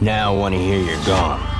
Now I want to hear you're gone.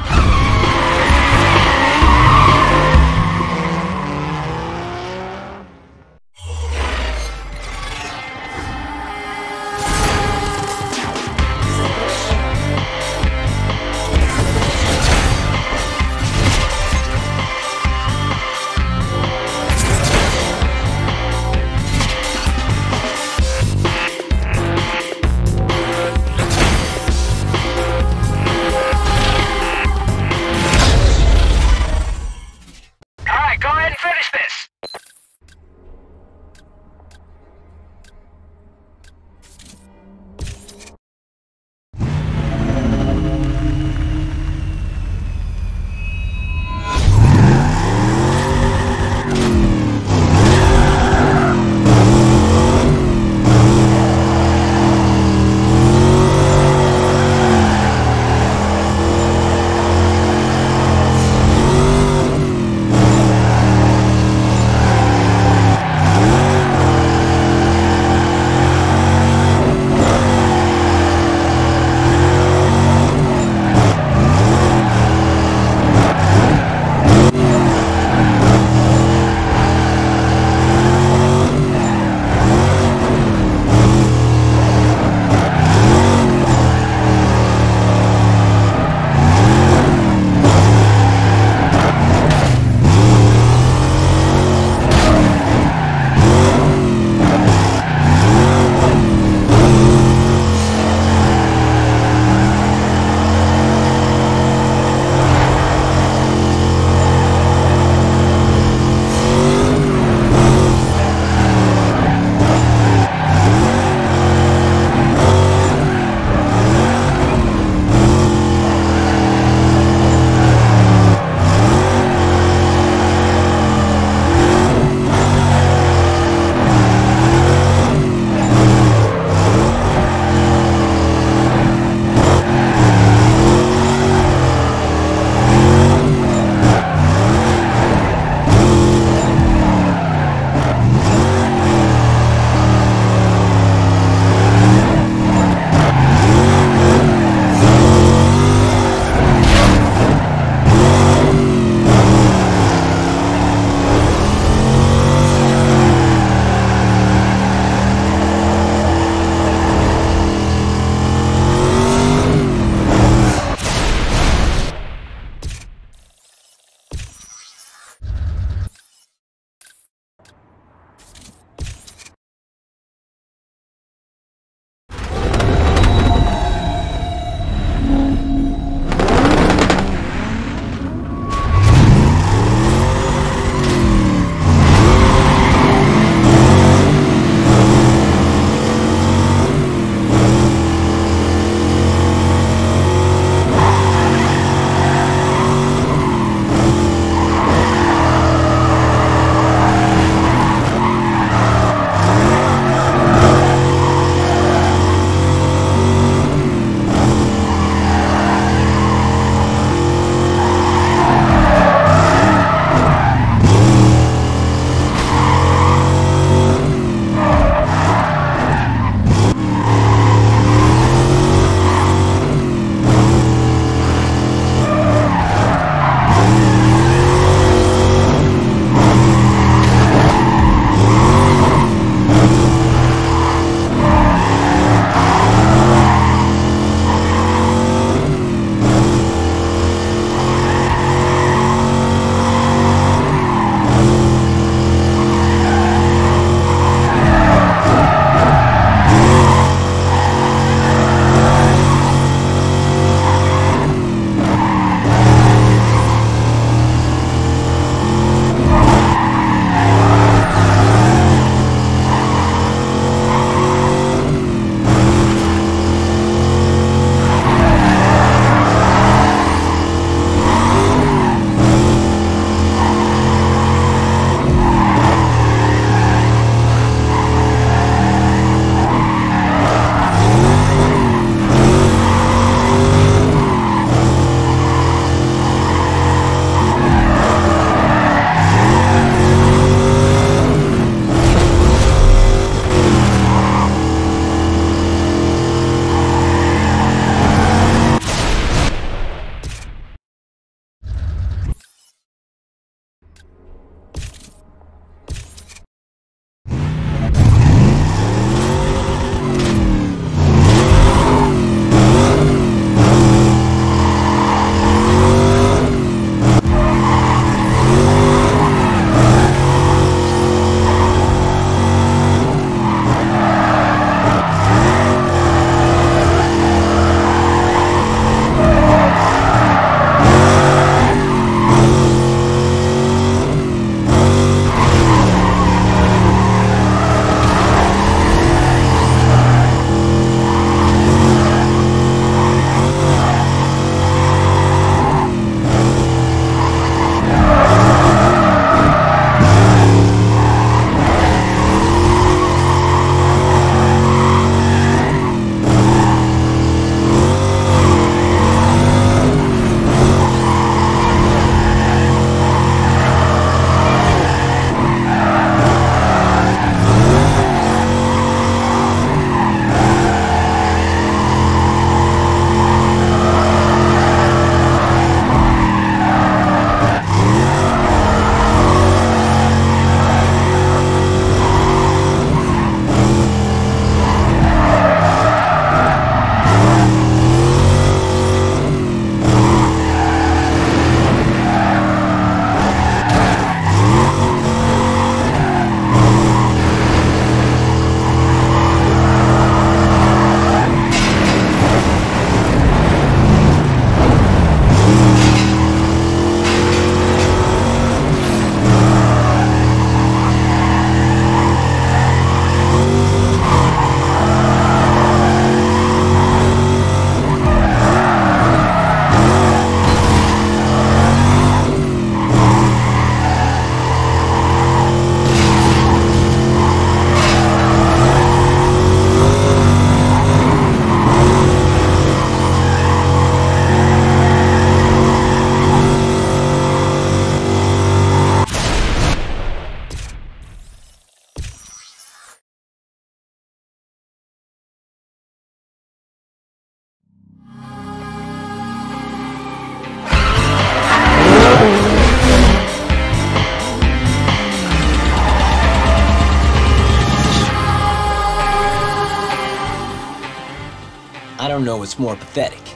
What's more pathetic,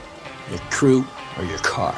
your crew or your car.